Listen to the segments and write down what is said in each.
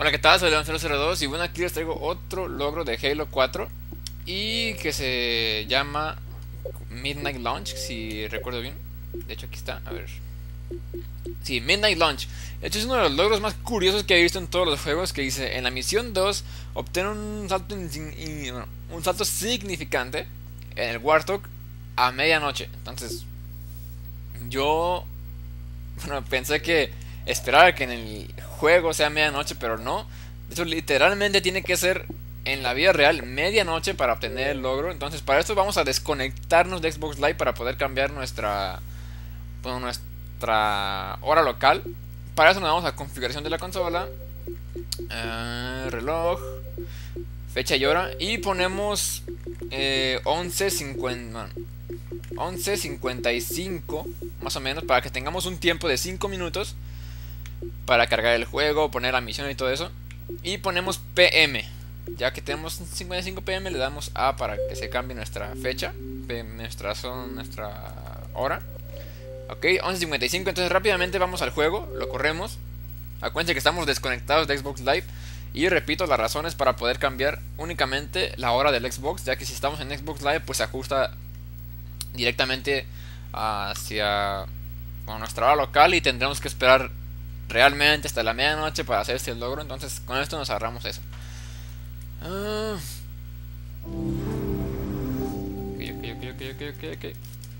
Hola, ¿qué tal? Soy Leon002 y bueno, aquí les traigo otro logro de Halo 4 y que se llama Midnight Launch, si recuerdo bien. De hecho, aquí está, a ver. Sí, Midnight Launch. De hecho, es uno de los logros más curiosos que he visto en todos los juegos que dice, en la misión 2, obtén un salto, un salto significante en el Warthog a medianoche. Entonces, yo bueno, pensé que esperar que en el juego sea medianoche, pero no. Eso literalmente tiene que ser en la vida real medianoche para obtener el logro. Entonces, para esto vamos a desconectarnos de Xbox Live para poder cambiar nuestra, nuestra hora local. Para eso nos vamos a configuración de la consola, eh, reloj, fecha y hora y ponemos eh, 11.50. 11.55 más o menos para que tengamos un tiempo de 5 minutos para cargar el juego, poner la misión y todo eso. Y ponemos PM. Ya que tenemos 55 PM le damos A para que se cambie nuestra fecha, nuestra zona, nuestra hora. Ok, 11.55, entonces rápidamente vamos al juego, lo corremos. Acuérdense que estamos desconectados de Xbox Live. Y repito las razones para poder cambiar únicamente la hora del Xbox, ya que si estamos en Xbox Live pues se ajusta directamente hacia nuestra hora local y tendremos que esperar realmente hasta la medianoche para hacer este logro. Entonces con esto nos ahorramos eso. Ah.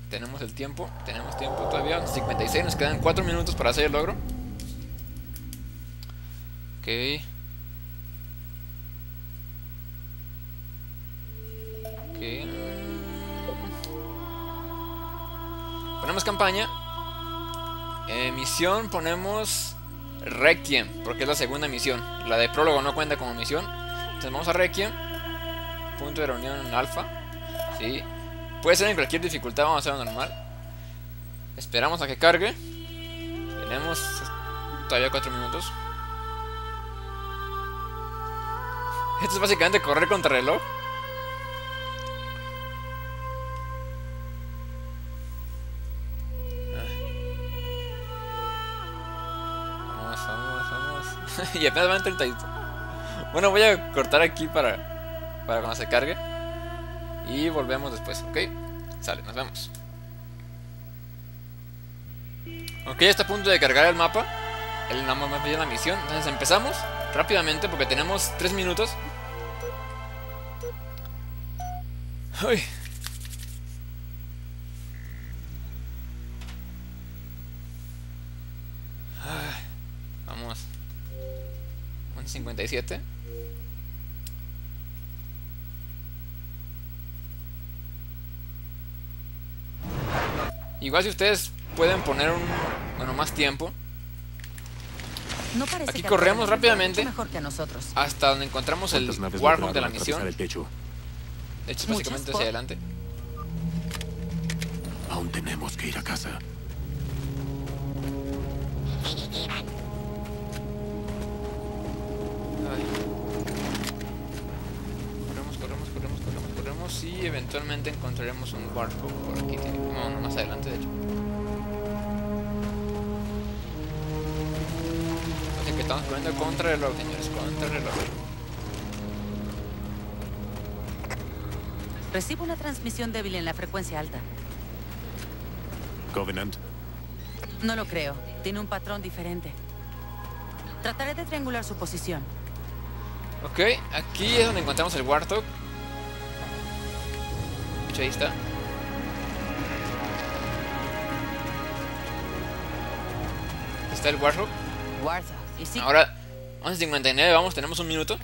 Tenemos el tiempo, tenemos tiempo todavía. 56, nos quedan 4 minutos para hacer el logro. Ok. Ponemos campaña. misión ponemos Requiem, porque es la segunda misión. La de prólogo no cuenta como misión. Entonces vamos a Requiem. Punto de reunión en alfa. Sí. Puede ser en cualquier dificultad, vamos a hacerlo normal. Esperamos a que cargue. Tenemos todavía 4 minutos. Esto es básicamente correr contra reloj. y apenas van 30. Bueno, voy a cortar aquí para, para cuando se cargue. Y volvemos después, ¿ok? Sale, nos vemos. Ok, está a punto de cargar el mapa. El mapa me pide la misión. Entonces empezamos rápidamente porque tenemos 3 minutos. Uy. 57. Igual si ustedes pueden poner un, bueno, más tiempo. Aquí corremos rápidamente hasta donde encontramos el Warhawk de la misión. De hecho, básicamente hacia adelante. Aún tenemos que ir a casa. Y eventualmente encontraremos un Warthog por aquí. No, más adelante de hecho. Así que estamos poniendo contra reloj, señores, contra reloj. Recibo una transmisión débil en la frecuencia alta. Covenant. No lo creo. Tiene un patrón diferente. Trataré de triangular su posición. Ok, aquí es donde encontramos el Warthog ahí está. Está el Warhawk. Ahora, 11.59, vamos, tenemos un minuto.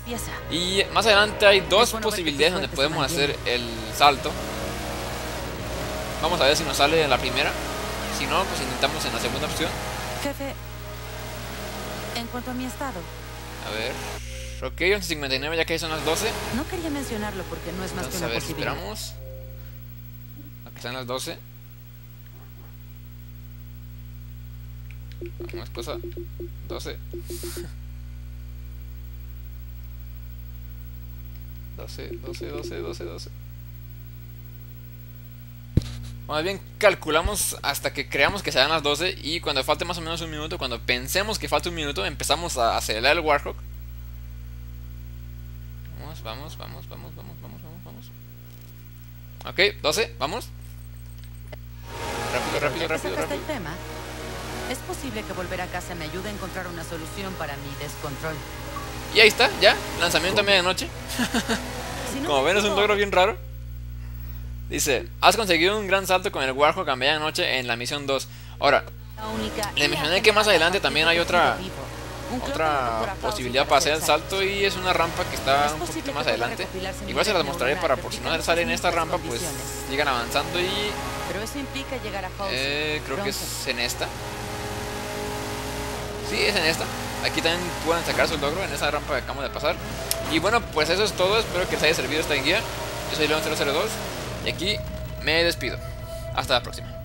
Y más adelante hay dos posibilidades donde podemos hacer el salto. Vamos a ver si nos sale en la primera. Si no, pues intentamos en la segunda opción. Jefe, en cuanto a mi estado. A ver. Ok, 11.59, ya que son las 12. No quería mencionarlo porque no es más que una a ver, posibilidad. Esperamos. Están las 12. Vamos, cosa. 12. 12, 12, 12, 12, 12. Más bien calculamos hasta que creamos que sean las 12 y cuando falte más o menos un minuto, cuando pensemos que falta un minuto, empezamos a acelerar el Warhawk vamos, vamos, vamos, vamos, vamos, vamos, vamos. Ok, 12, vamos. Rápido, rápido, rápido, rápido. el tema, es posible que volver a casa me ayude a encontrar una solución para mi descontrol. Y ahí está, ya, lanzamiento a medianoche. Si no Como ven es un logro bien raro. Dice, has conseguido un gran salto con el Warhawk a medianoche en la misión 2. Ahora, la única le IA mencioné que más adelante también hay otra- otra posibilidad para hacer el salto y es una rampa que está Es un poquito más adelante. Igual se las mostraré para por si no verticales sale en en esta rampa, pues sigan avanzando y Pero eso implica llegar a eh, creo que es en esta. Sí, es en esta. Aquí también pueden sacar su logro en esa rampa que acabamos de pasar. Y bueno, pues eso es todo. Espero que les haya servido esta guía. Yo soy León002 y aquí me despido. Hasta la próxima.